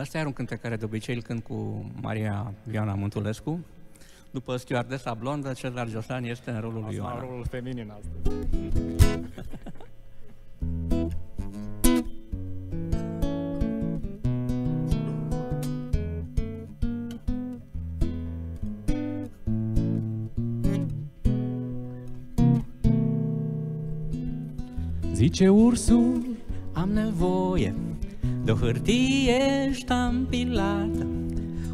Asta era un cântec care de obicei îl cânt cu Maria Ioana Mântulescu. După stewardesa blondă, Cezar Josan este în rolul lui Asta Ioana. rolul feminin astăzi. Zice ursul, Am nevoie de o hârtie ștampilată,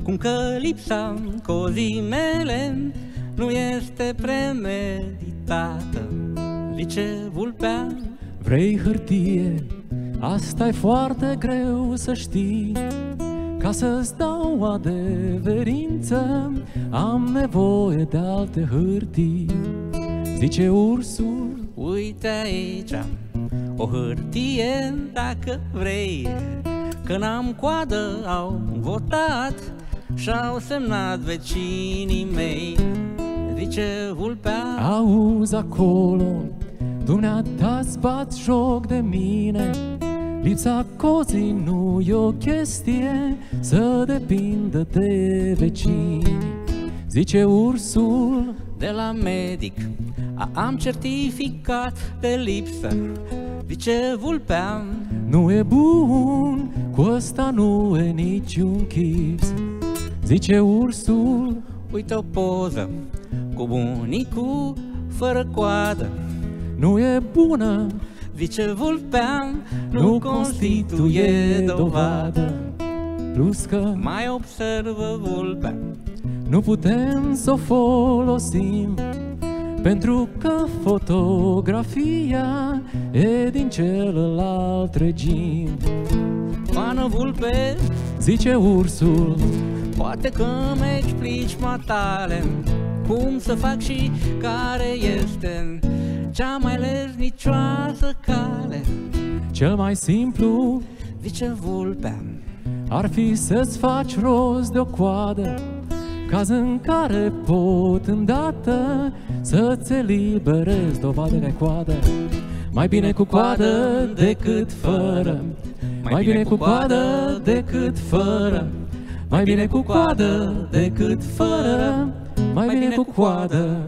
cum că lipsa cozii mele nu este premeditată. Zice vulpea, vrei hârtie, asta e foarte greu să știi. Ca să-ți dau adeverință, am nevoie de alte hârtii. Zice ursul, uite aici, o hârtie dacă vrei, că n-am coadă au votat și-au semnat vecinii mei. Zice vulpea, auzi acolo, dumneata-ți bat joc de mine, Lipsa cozii nu e o chestie să depindă de vecini. Zice ursul, de la medic a- am certificat de lipsă. Zice vulpea, nu e bun, cu ăsta nu e niciun chips. Zice ursul, uite o poză cu bunicul fără coadă. nu e bună, Zice vulpea, nu constituie dovadă. Plus că Mai observă vulpea, nu putem să o folosim pentru că fotografia e din celălalt regim. Mană vulpe, Zice ursul, poate că mi explici matale. Cum să fac și care este cea mai leznicioasă cale? cel mai simplu Zice vulpea, ar fi să-ți faci rost de o coadă, caz în care pot îndată să-ți eliberezi dovadă de coadă. Mai bine cu coadă decât fără, mai bine cu coadă decât fără, mai bine cu coadă decât fără, mai bine cu coadă